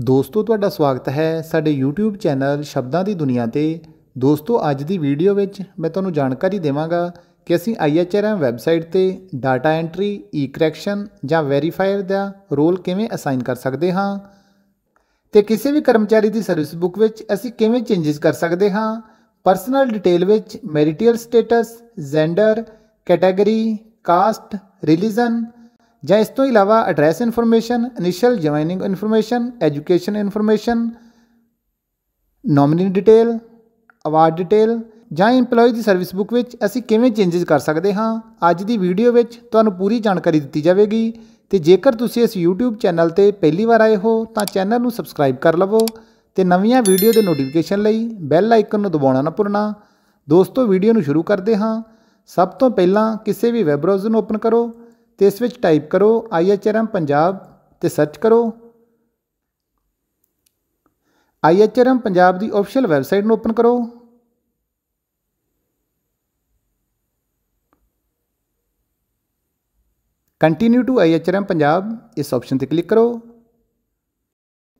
ਦੋਸਤੋ, ਤੁਹਾਡਾ ਸਵਾਗਤ ਹੈ ਸਾਡੇ YouTube ਚੈਨਲ ਸ਼ਬਦਾਂ ਦੀ ਦੁਨੀਆ ਤੇ। ਦੋਸਤੋ, ਅੱਜ ਦੀ ਵੀਡੀਓ ਵਿੱਚ ਮੈਂ ਤੁਹਾਨੂੰ ਜਾਣਕਾਰੀ ਦੇਵਾਂਗਾ ਕਿ ਅਸੀਂ IHRM ਵੈਬਸਾਈਟ ਤੇ ਡਾਟਾ ਐਂਟਰੀ, ਈ ਕਰੈਕਸ਼ਨ ਜਾਂ ਵੈਰੀਫਾਇਰ ਦਾ ਰੋਲ ਕਿਵੇਂ ਅਸਾਈਨ ਕਰ ਸਕਦੇ ਹਾਂ ਤੇ ਕਿਸੇ ਵੀ ਕਰਮਚਾਰੀ ਦੀ ਸਰਵਿਸ ਬੁੱਕ ਵਿੱਚ ਅਸੀਂ ਕਿਵੇਂ ਚੇਂਜਸ ਕਰ ਸਕਦੇ ਹਾਂ। ਪਰਸਨਲ ਡਿਟੇਲ ਵਿੱਚ marital status, gender, category, caste, religion ਜਾਂ ਇਸ ਤੋਂ ਇਲਾਵਾ address information initial joining information education information nominee detail award detail ਜਾਂ EMPLOYEE ਦੀ ਸਰਵਿਸ ਬੁੱਕ ਵਿੱਚ ਅਸੀਂ ਕਿਵੇਂ ਚੇਂਜਸ ਕਰ ਸਕਦੇ ਹਾਂ, ਅੱਜ ਦੀ ਵੀਡੀਓ ਵਿੱਚ ਤੁਹਾਨੂੰ ਪੂਰੀ ਜਾਣਕਾਰੀ ਦਿੱਤੀ ਜਾਵੇਗੀ। ਤੇ ਜੇਕਰ ਤੁਸੀਂ ਇਸ YouTube ਚੈਨਲ ਤੇ ਪਹਿਲੀ ਵਾਰ ਆਏ ਹੋ, ਤਾਂ ਚੈਨਲ ਨੂੰ ਸਬਸਕ੍ਰਾਈਬ ਕਰ ਲਵੋ ਤੇ ਨਵੀਆਂ ਵੀਡੀਓ ਦੇ ਨੋਟੀਫਿਕੇਸ਼ਨ ਲਈ ਬੈਲ ਆਈਕਨ ਨੂੰ ਦਬਾਉਣਾ ਨਾ ਭੁੱਲਣਾ। ਦੋਸਤੋ ਵੀਡੀਓ ਨੂੰ ਸ਼ੁਰੂ ਕਰਦੇ ਹਾਂ। ਸਭ ਤੋਂ ਪਹਿਲਾਂ ਕਿਸੇ ਵੀ ਵੈਬ ਬ੍ਰਾਊਜ਼ਰ ਨੂੰ ਓਪਨ ਕਰੋ। ਤੇ ਇਸ ਵਿੱਚ ਟਾਈਪ ਕਰੋ IHRM ਪੰਜਾਬ ਤੇ ਸਰਚ ਕਰੋ। IHRM ਪੰਜਾਬ ਦੀ ਅਫੀਸ਼ੀਅਲ ਵੈਬਸਾਈਟ ਨੂੰ ਓਪਨ ਕਰੋ। ਕੰਟੀਨਿਊ ਟੂ IHRM ਪੰਜਾਬ ਇਸ ਆਪਸ਼ਨ ਤੇ ਕਲਿੱਕ ਕਰੋ।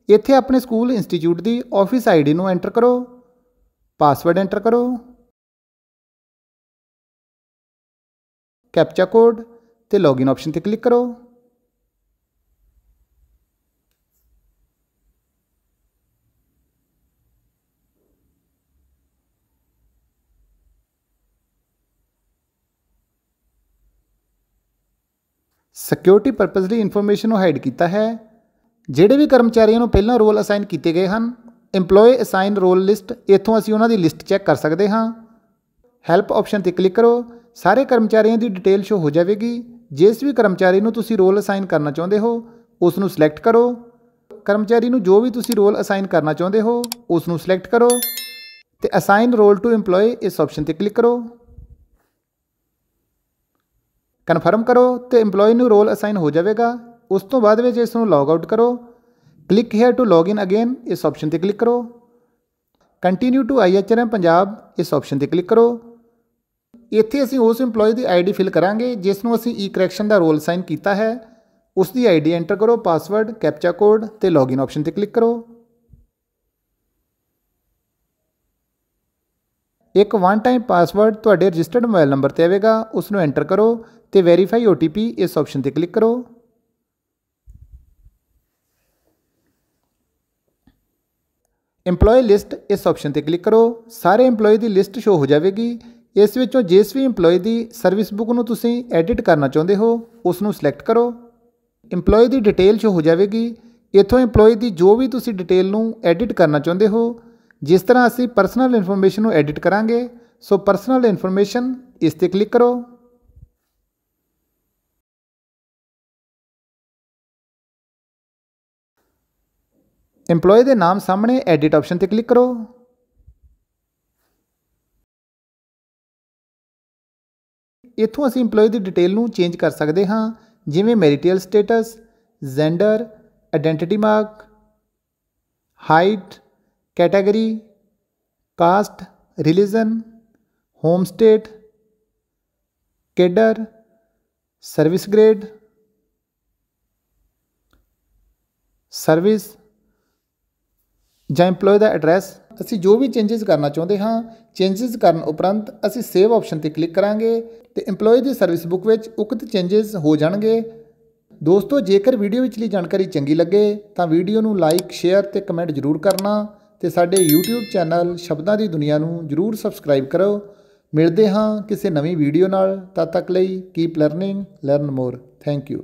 ਇੱਥੇ ਆਪਣੇ ਸਕੂਲ ਇੰਸਟੀਚਿਊਟ ਦੀ ਆਫਿਸ ਆਈਡੀ ਨੂੰ ਐਂਟਰ ਕਰੋ। ਪਾਸਵਰਡ ਐਂਟਰ ਕਰੋ। ਕੈਪਚਾ ਕੋਡ ਤੇ ਲੌਗਇਨ ਆਪਸ਼ਨ ਤੇ ਕਲਿੱਕ ਕਰੋ। ਸਿਕਿਉਰਿਟੀ ਪਰਪਸ ਲਈ ਇਨਫੋਰਮੇਸ਼ਨ ਨੂੰ ਹਾਈਡ ਕੀਤਾ ਹੈ। ਜਿਹੜੇ ਵੀ ਕਰਮਚਾਰੀਆਂ ਨੂੰ ਪਹਿਲਾਂ ਰੋਲ ਅਸਾਈਨ ਕੀਤੇ ਗਏ ਹਨ, EMPLOYEE ਅਸਾਈਨ ਰੋਲ ਲਿਸਟ ਇੱਥੋਂ ਅਸੀਂ ਉਹਨਾਂ ਦੀ ਲਿਸਟ ਚੈੱਕ ਕਰ ਸਕਦੇ ਹਾਂ। ਹੈਲਪ ਆਪਸ਼ਨ ਤੇ ਕਲਿੱਕ ਕਰੋ। ਸਾਰੇ ਕਰਮਚਾਰੀਆਂ ਦੀ ਡਿਟੇਲ ਸ਼ੋ ਹੋ ਜਾਵੇਗੀ। ਜਿਸ ਵੀ ਕਰਮਚਾਰੀ ਨੂੰ ਤੁਸੀਂ ਰੋਲ ਅਸਾਈਨ ਕਰਨਾ ਚਾਹੁੰਦੇ ਹੋ, ਉਸ ਨੂੰ ਸਿਲੈਕਟ ਕਰੋ। ਕਰਮਚਾਰੀ ਨੂੰ ਜੋ ਵੀ ਤੁਸੀਂ ਰੋਲ ਅਸਾਈਨ ਕਰਨਾ ਚਾਹੁੰਦੇ ਹੋ, ਉਸ ਨੂੰ ਸਿਲੈਕਟ ਕਰੋ ਤੇ ਅਸਾਈਨ ਰੋਲ ਟੂ EMPLOYEE ਇਸ ਆਪਸ਼ਨ ਤੇ ਕਲਿੱਕ ਕਰੋ। ਕਨਫਰਮ ਕਰੋ ਤੇ EMPLOYEE ਨੂੰ ਰੋਲ ਅਸਾਈਨ ਹੋ ਜਾਵੇਗਾ। ਉਸ ਤੋਂ ਬਾਅਦ ਵਿੱਚ ਇਸ ਨੂੰ ਲੌਗ ਆਊਟ ਕਰੋ। Click here to login again ਇਸ ਆਪਸ਼ਨ ਤੇ ਕਲਿੱਕ ਕਰੋ। ਕੰਟੀਨਿਊ ਟੂ IHRM ਪੰਜਾਬ ਇਸ ਆਪਸ਼ਨ ਤੇ ਕਲਿੱਕ ਕਰੋ। ਇੱਥੇ ਅਸੀਂ ਉਸ EMPLOYEE ਦੀ ਆਈਡੀ ਫਿਲ ਕਰਾਂਗੇ ਜਿਸ ਨੂੰ ਅਸੀਂ ਈ ਕਰੈਕਸ਼ਨ ਦਾ ਰੋਲ ਸਾਈਨ ਕੀਤਾ ਹੈ। ਉਸ ਦੀ ਆਈਡੀ ਐਂਟਰ ਕਰੋ ਪਾਸਵਰਡ ਕੈਪਚਾ ਕੋਡ ਤੇ ਲੌਗਇਨ ਆਪਸ਼ਨ ਤੇ ਕਲਿੱਕ ਕਰੋ। ਇੱਕ ਵਨ ਟਾਈਮ ਪਾਸਵਰਡ ਤੁਹਾਡੇ ਰਜਿਸਟਰਡ ਮੋਬਾਈਲ ਨੰਬਰ ਤੇ ਆਵੇਗਾ ਉਸ ਨੂੰ ਐਂਟਰ ਕਰੋ ਤੇ ਵੈਰੀਫਾਈ OTP ਇਸ ਆਪਸ਼ਨ ਤੇ ਕਲਿੱਕ ਕਰੋ। EMPLOYEE ਲਿਸਟ ਇਸ ਆਪਸ਼ਨ ਤੇ ਕਲਿੱਕ ਕਰੋ। ਸਾਰੇ EMPLOYEE ਦੀ ਲਿਸਟ ਸ਼ੋ ਹੋ ਜਾਵੇਗੀ। ਇਸ ਵਿੱਚੋਂ ਜਿਸ ਵੀ EMPLOYEE ਦੀ ਸਰਵਿਸ ਬੁੱਕ ਨੂੰ ਤੁਸੀਂ ਐਡਿਟ ਕਰਨਾ ਚਾਹੁੰਦੇ ਹੋ ਉਸ ਨੂੰ ਸਿਲੈਕਟ ਕਰੋ। EMPLOYEE ਦੀ ਡਿਟੇਲ ਸ਼ੋ ਹੋ ਜਾਵੇਗੀ। ਇੱਥੋਂ EMPLOYEE ਦੀ ਜੋ ਵੀ ਤੁਸੀਂ ਡਿਟੇਲ ਨੂੰ ਐਡਿਟ ਕਰਨਾ ਚਾਹੁੰਦੇ ਹੋ, ਜਿਸ ਤਰ੍ਹਾਂ ਅਸੀਂ ਪਰਸਨਲ ਇਨਫੋਰਮੇਸ਼ਨ ਨੂੰ ਐਡਿਟ ਕਰਾਂਗੇ, ਸੋ ਪਰਸਨਲ ਇਨਫੋਰਮੇਸ਼ਨ ਇਸ ਤੇ ਕਲਿੱਕ ਕਰੋ। EMPLOYEE ਦੇ ਨਾਮ ਸਾਹਮਣੇ ਐਡਿਟ ਆਪਸ਼ਨ ਤੇ ਕਲਿੱਕ ਕਰੋ। ਇੱਥੋਂ ਅਸੀਂ EMPLOYEE ਦੀ ਡਿਟੇਲ ਨੂੰ ਚੇਂਜ ਕਰ ਸਕਦੇ ਹਾਂ, ਜਿਵੇਂ marital status gender identity mark height category caste religion home state cadre service grade service ਜਾਂ EMPLOYEE ਦਾ ਐਡਰੈਸ ਅਸੀਂ ਜੋ ਵੀ ਚੇਂਜਸ ਕਰਨਾ ਚਾਹੁੰਦੇ ਹਾਂ ਚੇਂਜਸ ਕਰਨ ਉਪਰੰਤ ਅਸੀਂ ਸੇਵ ਆਪਸ਼ਨ ਤੇ ਕਲਿੱਕ ਕਰਾਂਗੇ ਤੇ EMPLOYEE ਦੀ ਸਰਵਿਸ ਬੁੱਕ ਵਿੱਚ ਉਕਤ ਚੇਂਜਸ ਹੋ ਜਾਣਗੇ। ਦੋਸਤੋ, ਜੇਕਰ ਵੀਡੀਓ ਵਿਚਲੀ ਜਾਣਕਾਰੀ ਚੰਗੀ ਲੱਗੇ, ਤਾਂ ਵੀਡੀਓ ਨੂੰ ਲਾਈਕ ਸ਼ੇਅਰ ਤੇ ਕਮੈਂਟ ਜ਼ਰੂਰ ਕਰਨਾ ਤੇ ਸਾਡੇ YouTube ਚੈਨਲ ਸ਼ਬਦਾਂ ਦੀ ਦੁਨੀਆ ਨੂੰ ਜ਼ਰੂਰ ਸਬਸਕ੍ਰਾਈਬ ਕਰੋ। ਮਿਲਦੇ ਹਾਂ ਕਿਸੇ ਨਵੀਂ ਵੀਡੀਓ ਨਾਲ। ਤਦ ਤੱਕ ਲਈ keep learning learn more thank you